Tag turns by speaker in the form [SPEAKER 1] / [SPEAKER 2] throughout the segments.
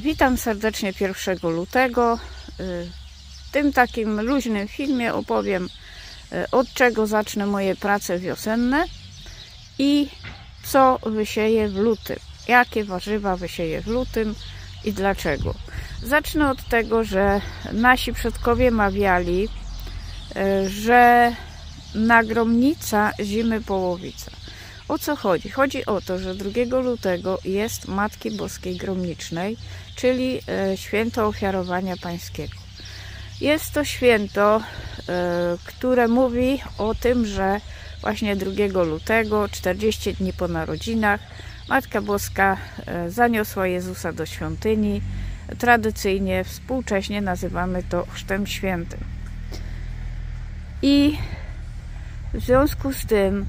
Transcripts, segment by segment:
[SPEAKER 1] Witam serdecznie 1 lutego. W tym takim luźnym filmie opowiem od czego zacznę moje prace wiosenne i co wysieję w lutym. Jakie warzywa wysieję w lutym i dlaczego. Zacznę od tego, że nasi przodkowie mawiali, że nagromnica zimy połowica. O co chodzi? Chodzi o to, że 2 lutego jest Matki Boskiej Gromnicznej, czyli e, święto ofiarowania pańskiego. Jest to święto, e, które mówi o tym, że właśnie 2 lutego, 40 dni po narodzinach, Matka Boska e, zaniosła Jezusa do świątyni. Tradycyjnie, współcześnie nazywamy to Chrztem Świętym. I w związku z tym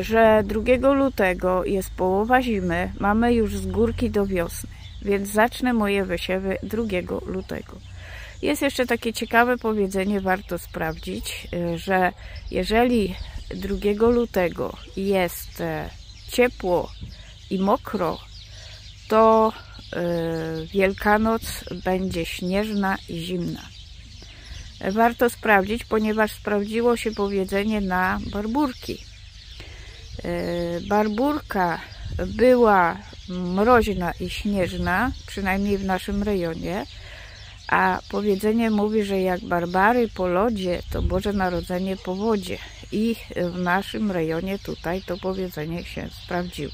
[SPEAKER 1] że 2 lutego jest połowa zimy, mamy już z górki do wiosny, więc zacznę moje wysiewy 2 lutego. Jest jeszcze takie ciekawe powiedzenie, warto sprawdzić, e, że jeżeli 2 lutego jest e, ciepło i mokro, to Wielkanoc będzie śnieżna i zimna. Warto sprawdzić, ponieważ sprawdziło się powiedzenie na barburki. E, barburka była mroźna i śnieżna, przynajmniej w naszym rejonie, a powiedzenie mówi, że jak barbary po lodzie, to Boże Narodzenie po wodzie. I w naszym rejonie tutaj to powiedzenie się sprawdziło.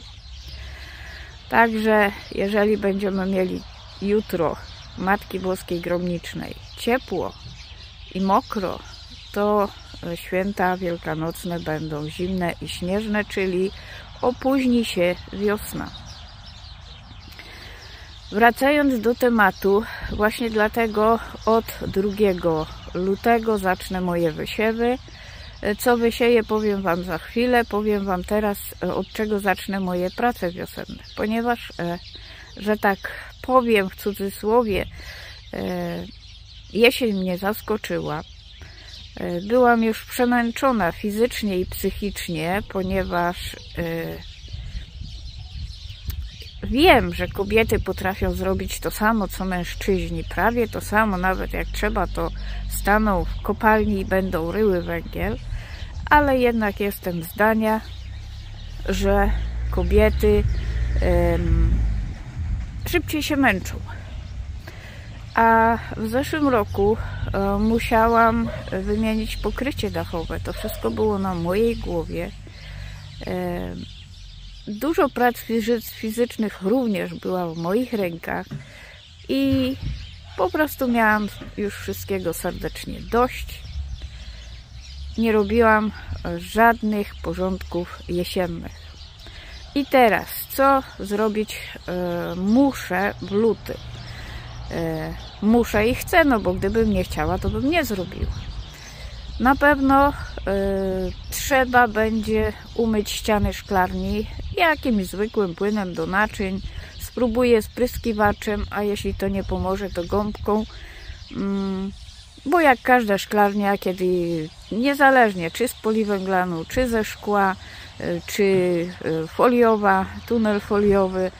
[SPEAKER 1] Także jeżeli będziemy mieli jutro Matki Boskiej Gromnicznej ciepło i mokro, to święta wielkanocne będą zimne i śnieżne, czyli opóźni się wiosna. Wracając do tematu, właśnie dlatego od 2 lutego zacznę moje wysiewy. Co wysieję powiem Wam za chwilę, powiem Wam teraz od czego zacznę moje prace wiosenne, ponieważ, e, że tak powiem w cudzysłowie, e, jesień mnie zaskoczyła. E, byłam już przemęczona fizycznie i psychicznie, ponieważ e, wiem, że kobiety potrafią zrobić to samo co mężczyźni, prawie to samo, nawet jak trzeba, to staną w kopalni i będą ryły węgiel, ale jednak jestem zdania, że kobiety szybciej się męczą. A w zeszłym roku e, musiałam wymienić pokrycie dachowe. To wszystko było na mojej głowie. E, dużo prac fizycznych również była w moich rękach i po prostu miałam już wszystkiego serdecznie dość. Nie robiłam żadnych porządków jesiennych. I teraz, co zrobić e, muszę w lutym? E, muszę i chcę, no bo gdybym nie chciała, to bym nie zrobiła. Na pewno y, trzeba będzie umyć ściany szklarni jakimś zwykłym płynem do naczyń. Spróbuję spryskiwaczem, a jeśli to nie pomoże, to gąbką. Mm, bo jak każda szklarnia, kiedy niezależnie czy z poliwęglanu, czy ze szkła, y, czy foliowa, tunel foliowy,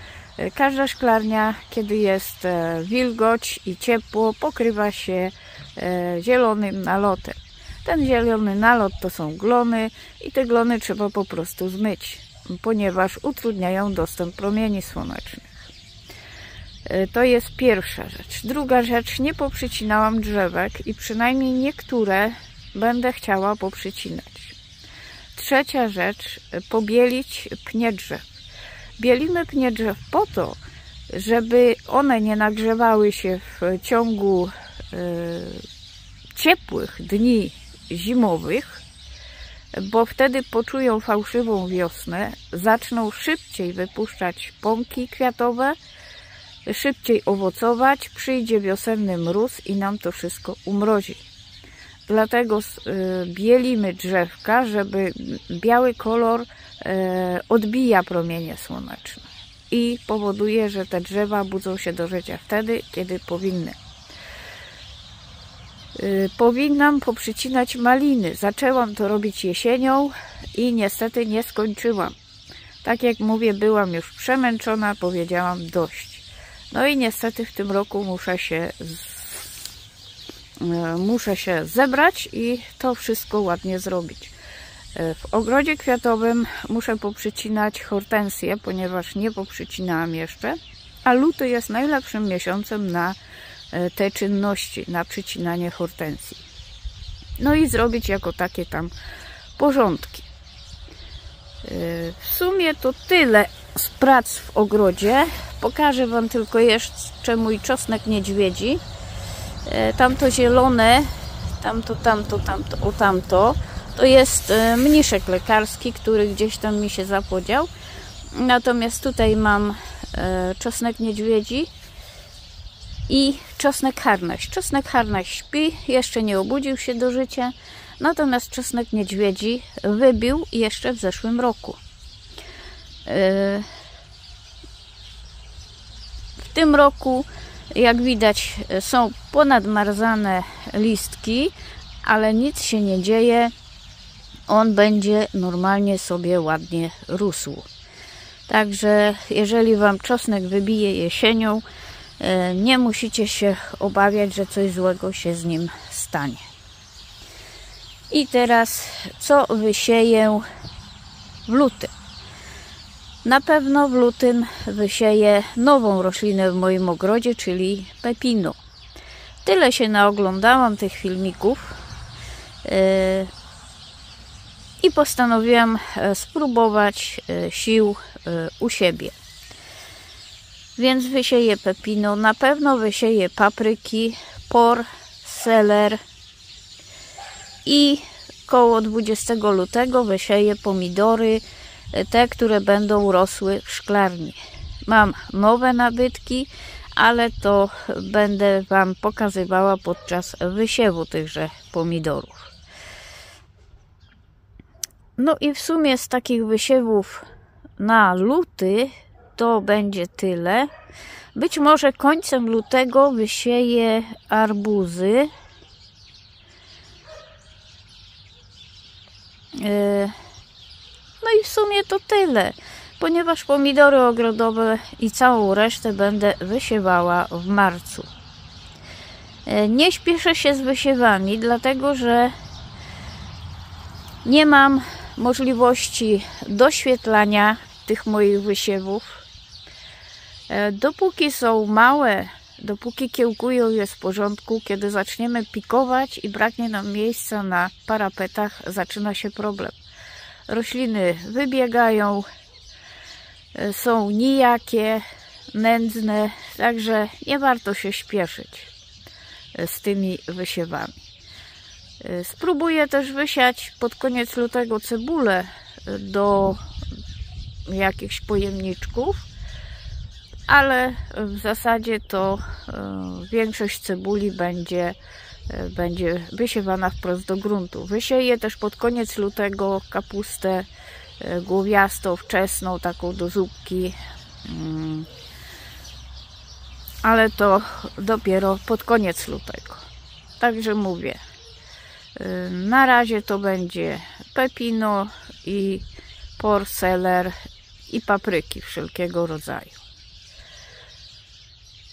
[SPEAKER 1] każda szklarnia, kiedy jest e, wilgoć i ciepło, pokrywa się e, zielonym nalotem. Ten zielony nalot to są glony i te glony trzeba po prostu zmyć, ponieważ utrudniają dostęp promieni słonecznych. To jest pierwsza rzecz. Druga rzecz, nie poprzycinałam drzewek i przynajmniej niektóre będę chciała poprzycinać. Trzecia rzecz, pobielić pnie drzew. Bielimy pnie drzew po to, żeby one nie nagrzewały się w ciągu y, ciepłych dni zimowych, bo wtedy poczują fałszywą wiosnę, zaczną szybciej wypuszczać pąki kwiatowe, szybciej owocować, przyjdzie wiosenny mróz i nam to wszystko umrozi. Dlatego y, bielimy drzewka, żeby biały kolor y, odbija promienie słoneczne i powoduje, że te drzewa budzą się do życia wtedy, kiedy powinny. Y, powinnam poprzycinać maliny. Zaczęłam to robić jesienią i niestety nie skończyłam. Tak jak mówię, byłam już przemęczona, powiedziałam dość. No i niestety w tym roku muszę się muszę się zebrać i to wszystko ładnie zrobić. E, w ogrodzie kwiatowym muszę poprzycinać hortensję, ponieważ nie poprzycinałam jeszcze, a luty jest najlepszym miesiącem na e, te czynności, na przycinanie hortensji. No i zrobić jako takie tam porządki. W sumie to tyle z prac w ogrodzie. Pokażę Wam tylko jeszcze mój czosnek niedźwiedzi. E, tamto zielone, tamto, tamto, tamto, o tamto, to jest e, mniszek lekarski, który gdzieś tam mi się zapodział. Natomiast tutaj mam e, czosnek niedźwiedzi i czosnek harnaś. Czosnek harnaś śpi, jeszcze nie obudził się do życia, natomiast czosnek niedźwiedzi wybił jeszcze w zeszłym roku. W tym roku, jak widać, są ponadmarzane listki, ale nic się nie dzieje. On będzie normalnie sobie ładnie rósł. Także jeżeli Wam czosnek wybije jesienią, e, nie musicie się obawiać, że coś złego się z nim stanie. I teraz co wysieję w lutym? Na pewno w lutym wysieję nową roślinę w moim ogrodzie, czyli pepino. Tyle się naoglądałam tych filmików yy, i postanowiłam e, spróbować e, sił e, u siebie. Więc wysieję pepino, na pewno wysieję papryki, por, seler i koło 20 lutego wysieję pomidory, te, które będą rosły w szklarni. Mam nowe nabytki, ale to będę Wam pokazywała podczas wysiewu tychże pomidorów. No i w sumie z takich wysiewów na luty to będzie tyle. Być może końcem lutego wysieję arbuzy. Yy no i w sumie to tyle, ponieważ pomidory ogrodowe i całą resztę będę wysiewała w marcu. E, nie śpieszę się z wysiewami, dlatego że nie mam możliwości doświetlania tych moich wysiewów. E, dopóki są małe, dopóki kiełkują je w porządku, kiedy zaczniemy pikować i braknie nam miejsca na parapetach, zaczyna się problem rośliny wybiegają, e, są nijakie, nędzne, także nie warto się śpieszyć e, z tymi wysiewami. E, spróbuję też wysiać pod koniec lutego cebulę do jakichś pojemniczków, ale w zasadzie to większość cebuli będzie będzie wysiewana wprost do gruntu. Wysieję też pod koniec lutego kapustę e, głowiastą, wczesną, taką do zupki. Mm. Ale to dopiero pod koniec lutego. Także mówię, e, na razie to będzie pepino i porceler i papryki wszelkiego rodzaju.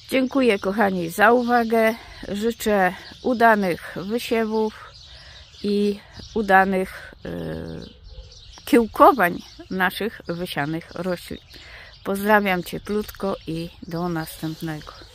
[SPEAKER 1] Dziękuję kochani za uwagę. Życzę udanych wysiewów i udanych yy, kiełkowań naszych wysianych roślin. Pozdrawiam cieplutko i do następnego.